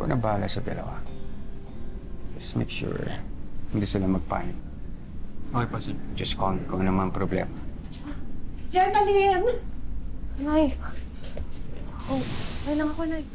Ikaw na bahala sa dalawa. Just make sure hindi sila magpanik. Okay po, sir. Just call me kung ano man ang problema. Jefaline! Nay. Oh, ay lang ako, Nay.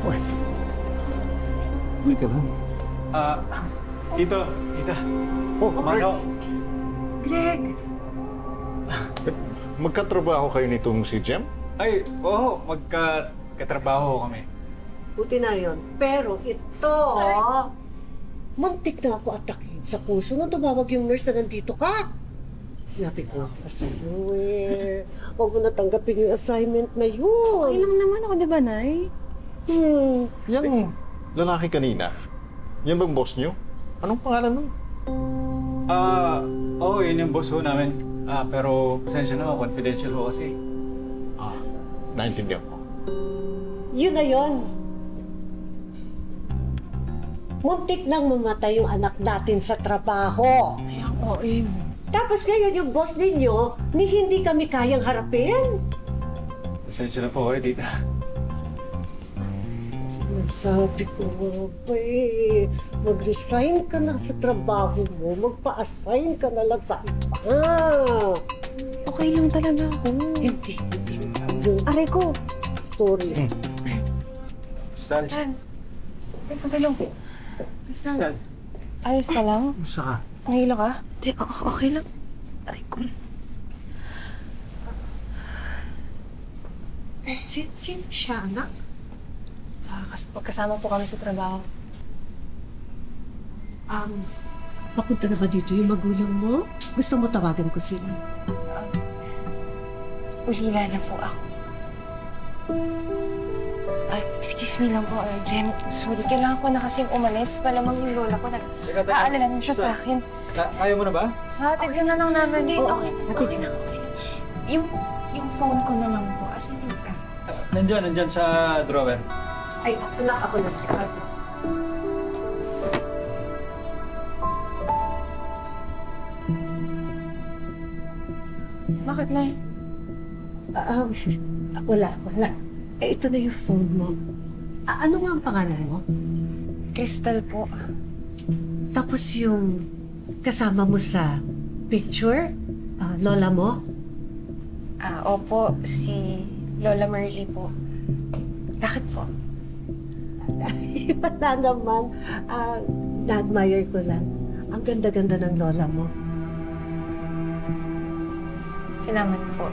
Uy. Uy ka lang. Ah, Tito, Tita. Oh, Mano. Greg! magkatrabaho kayo nitong si Jem? Ay, oo, magka katrabaho kami. Buti na yon. Pero ito, muntik na ako atakin sa puso nung tumawag yung nurse na nandito ka. Sinabi ko pa sa'yo eh. Huwag mo natanggapin yung assignment na yun. Okay lang naman ako, di ba, Nay? Hmm. Yang lalaki kanina. Yan bang boss niyo? Anong pangalan nun? Ah, oo, yun yung boss ho namin. Ah, pero pasensya na ho, confidential ho kasi. Ah, naintindihan ko. Yun na yun. Muntik nang mamatay yung anak natin sa trabaho. Oo, eh. Tapos ngayon yung boss ninyo, ni hindi kami kayang harapin. Pasensya na po kayo, Tita. Nasabi ko nga ba eh, mag-resign ka na sa trabaho mo, magpa-assign ka na lang sa iba. Okay lang talaga ako. Hindi, hindi. Aray ko. sorry. Stan. Stan. Ay, patalong. Stan. Stan. Ayos ka lang? Gusto ka? Nahilo ka? Di, okay lang. Aray ko. Si, sino siya, anak? Ah, kas magkasama po kami sa trabaho. Um, papunta na ba dito yung magulang mo? Gusto mo tawagan ko sila? Ulila na po ako. Ay, excuse me lang po, uh, Jem. Sorry, kailangan ko na kasing umalis. Palamang yung lola ko. Teka, teka. Nag-aalala na siya sa akin. Ka- kaya mo na ba? Hatid ka na lang namin. Hindi, okay, okay lang, okay lang. Yung, yung phone ko na lang po. Asan yung phone? Ah, Nandyan, nandyan sa drawer. Ay, anak ako na. Bakit, Nay? Um, wala, wala. Eh, ito na yung phone mo. Ah, ano nga ang pangalan mo? Crystal po. Tapos yung kasama mo sa picture, ah, lola mo? Ah, opo, si Lola Merly po. Bakit po? Wala naman. Ah, na-admire ko lang. Ang ganda-ganda ng lola mo. Salamat po.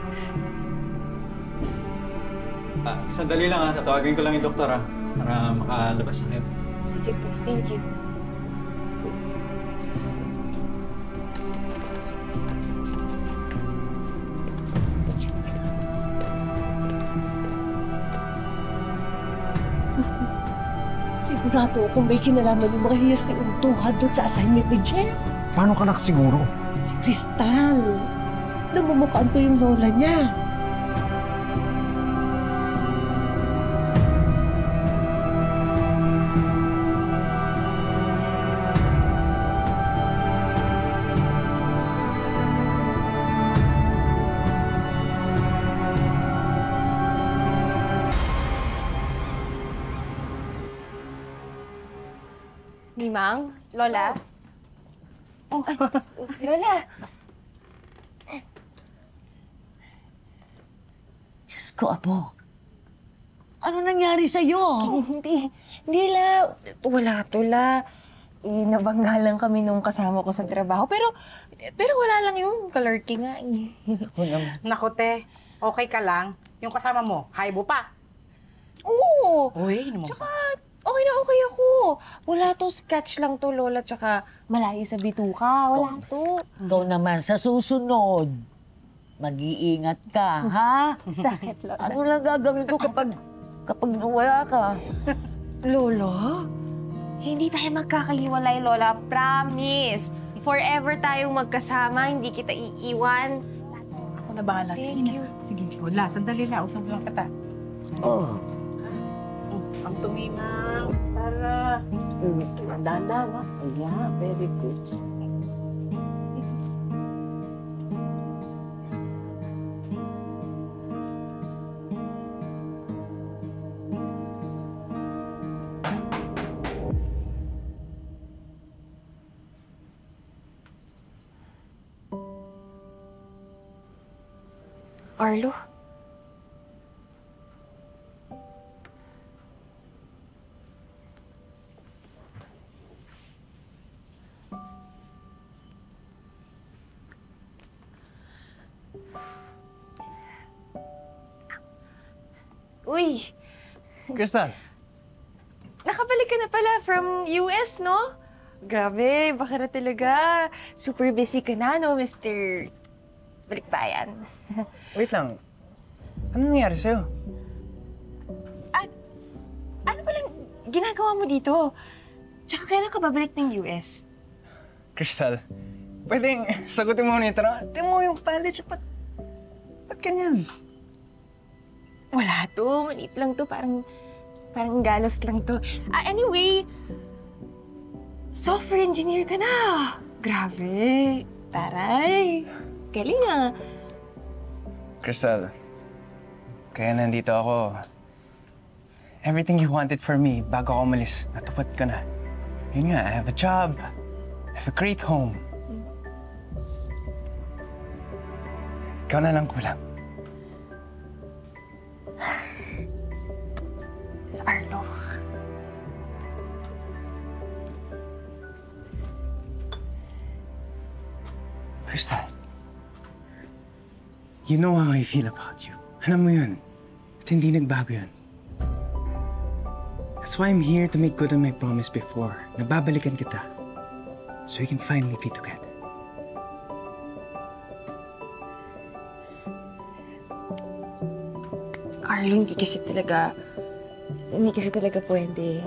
Ah, sandali lang ha, tatawagin ko lang yung doktor ha, para makalabas kayo. Sige, please. Thank you. Sigurado akong may kinalaman yung mga hiyas ni Untuhan doon sa assignment ni Jeff. Paano ka nakasiguro? Si Crystal. Namumukhaan ko yung lola niya. Mimang? Lola? Oh, ay, Lola! Diyos ko, Apo. Ano nangyari sa'yo? hindi, hindi la. Wala to la. Eh, nabangga lang kami nung kasama ko sa trabaho. Pero, pero wala lang yung kalerky nga eh. Naku, te. Okay ka lang. Yung kasama mo, haibo pa. Oo! Uy, naman Tsaka, okay na okay ako. Wala to, sketch lang to, Lola. Tsaka, malayo sa bituka. Wala to. Ikaw naman, sa susunod, mag-iingat ka, ha? Sakit, Lola. Ano lang gagawin ko kapag, kapag nawala ka? Lolo? Hindi tayo magkakahiwalay, Lola. Promise. Forever tayong magkasama. Hindi kita iiwan. Ako na bahala. Sige Thank na. you. Sige, wala. Sandali lang. Usap lang kita. Oh, ang tumingang para dahan-dahan. Yeah, very good. Arlo? Uy, Crystal! nakabalik ka na pala from US, no? Grabe, baka na talaga. Super busy ka na, no, Mr. Balikbayan. Wait lang. Ano nangyari sa'yo? Ano palang ginagawa mo dito? Tsaka kailan ka babalik ng US? Crystal, pwedeng sagutin mo yung tanong. Tingnan mo yung bandage. Ba't, ba't ganyan? Wala to. Maliit lang to. Parang, parang galos lang to. Ah, anyway, software engineer ka na. Grabe. Taray. Galing ah. Crystal, kaya nandito ako. Everything you wanted for me bago ako umalis, natupad ka na. Yun nga, I have a job. I have a great home. Ikaw na lang kulang. Crystal, you know how I feel about you. Alam mo yun. At hindi nagbago yun. That's why I'm here to make good on my promise before. Nababalikan kita. So we can finally be together. Arlo, hindi kasi talaga, hindi kasi talaga pwede.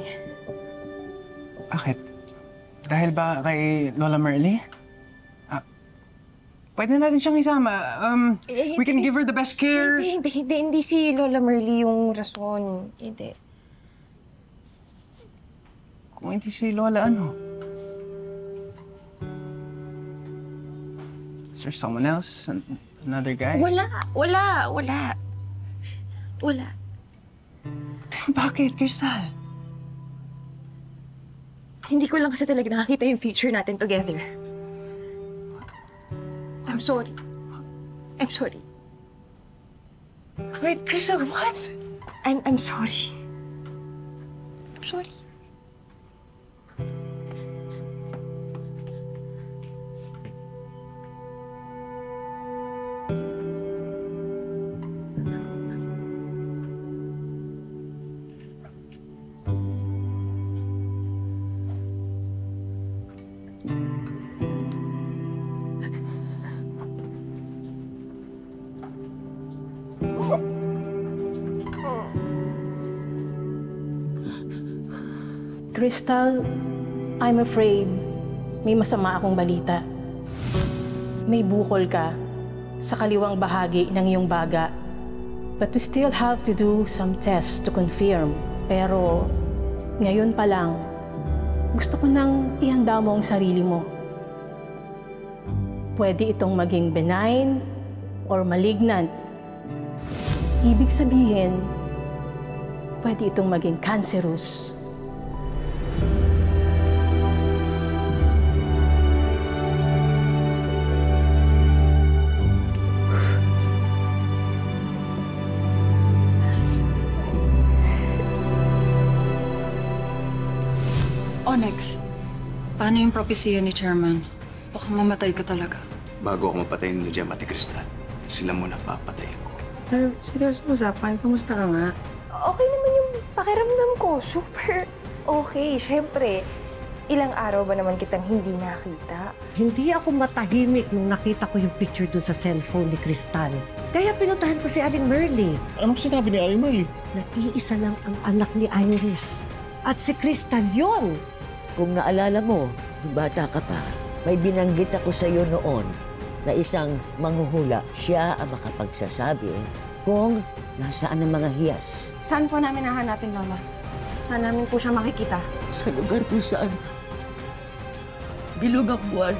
Bakit? Dahil ba kay Lola Merly? Pwede natin siyang isama. Um, Eh, we can hindi. give her the best care. Hindi, hindi, hindi, hindi si Lola Merly yung rason. Hindi. Kung hindi si Lola, ano? Is there someone else? An- Another guy? Wala, wala, wala. Wala. Bakit, Crystal? Hindi ko lang kasi talaga nakakita yung future natin together. I'm sorry. I'm sorry. Wait, Crystal, what? I'm, I'm sorry. I'm sorry. Crystal, I'm afraid may masama akong balita. May bukol ka sa kaliwang bahagi ng iyong baga. But we still have to do some tests to confirm. Pero ngayon pa lang, gusto ko nang ihanda mo ang sarili mo. Pwede itong maging benign or malignant. Ibig sabihin, pwede itong maging cancerous. Onyx, paano yung propesya ni Chairman? Baka mamatay ka talaga. Bago ako mapatayin ni Gem at Crystal, sila muna papatayin ko. Pero seryoso usapan, kamusta ka nga? Okay naman yung pakiramdam ko. Super okay. Siyempre, ilang araw ba naman kitang hindi nakita? Hindi ako matahimik nung nakita ko yung picture dun sa cellphone ni Crystal. Kaya pinuntahan ko si Aling Merly. Anong sinabi ni Aling Marley? na iisa lang ang anak ni Iris. At si Crystal yun. Kung naalala mo, bata ka pa, may binanggit ako sa iyo noon na isang manghuhula. Siya ang makapagsasabi kung nasaan ang mga hiyas. Saan po namin hahanapin, Lola? Saan namin po siya makikita? Sa lugar kung saan bilog ang buwan